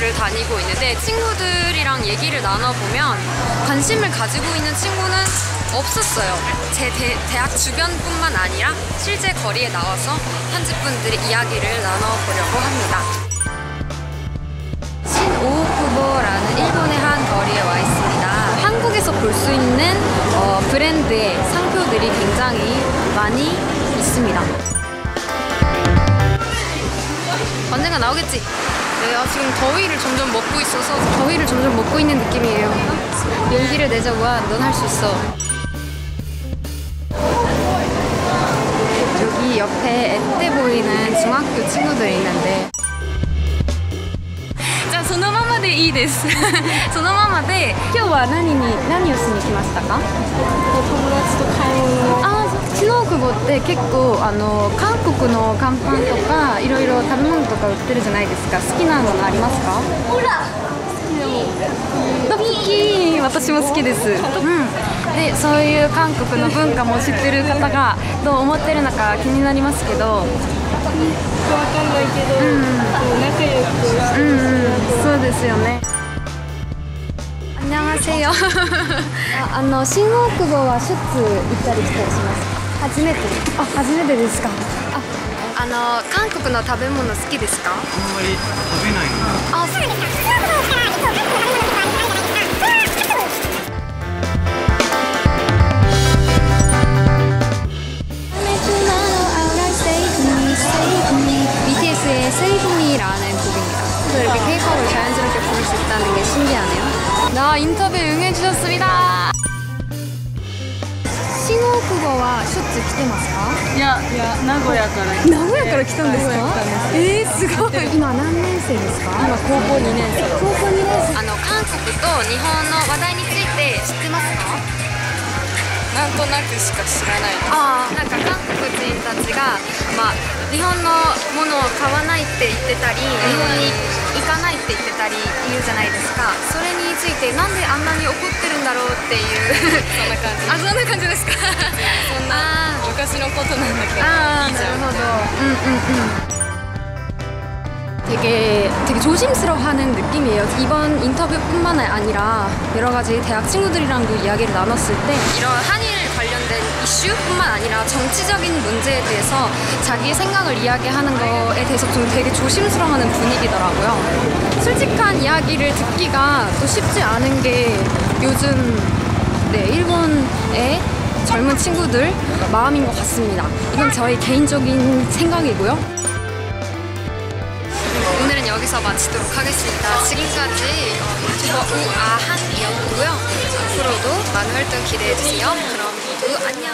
네, 친구들이랑 얘기를 나눠보면 관심을 가지고 있는 친구는 없었어요. 제 대, 대학 주변뿐만 아니라 실제 거리에 나와서 편집분들이 이야기를 나눠보려고 합니다. 신오쿠보라는 일본의 한 거리에 와 있습니다. 한국에서 볼 수 있는 어, 브랜드의 상표들이 굉장히 많이 있습니다. 언젠가 나오겠지? 네, 아, 지금 더위를 점점 먹고 있어서 더위를 점점 먹고 있는 느낌이에요. 용기를 내자고야, 넌 할 수 있어. 여기 옆에 앳돼 보이는 중학교 친구들이 있는데 じゃあそのままでいいですそのままで今日は何に何をしに来ましたか友達と買い物をあー知能久保 って結構あの韓国の乾パンとかいろいろ食べ物とか売ってるじゃないですか好きなものありますかほら好き私も好きです、うん、でそういう韓国の文化も知ってる方がどう思ってるのか気になりますけどわかんないけど、うんこう仲良くしてうんうんそうですよね안녕하세요ああの新大久保はシュッツ行ったり来たりします 初めてあ初めてですかああの韓国の食べ物好きですかあんまり食べないのあそうですBTS의 Save Me라는 곡입니다. 그래서 이렇게 K-팝을 자연스럽게 부를 수 있다는 게 신기하네요. 나 인터뷰 응해주셨습니다. 来てますか？いやいや名古屋から名古屋から来たんですか？えー、すごい。今何年生ですか？今高校2年生。高校2年生。あの韓国と日本の話題について知ってますか？なんとなくしか知らないああなんか韓国人たちがまあ日本のものを買わないって言ってたり日本に行かないって言ってたり言うじゃないですか。それについてなんであんなに怒ってるんだろうっていう。そんな感じあそんな感じですか？ 되게 되게 조심스러워하는 느낌이에요. 이번 인터뷰뿐만 아니라 여러 가지 대학 친구들이랑도 이야기를 나눴을 때 이런 한일 관련된 이슈뿐만 아니라 정치적인 문제에 대해서 자기 생각을 이야기하는 거에 대해서 좀 되게 조심스러워하는 분위기더라고요. 솔직한 이야기를 듣기가 또 쉽지 않은 게 요즘 네 일본의 젊은 친구들 마음인 것 같습니다. 이건 저의 개인적인 생각이고요. 오늘은 여기서 마치도록 하겠습니다. 지금까지 어, 유튜버 우아한이었고요. 앞으로도 많은 활동 기대해주세요. 그럼 모두 안녕!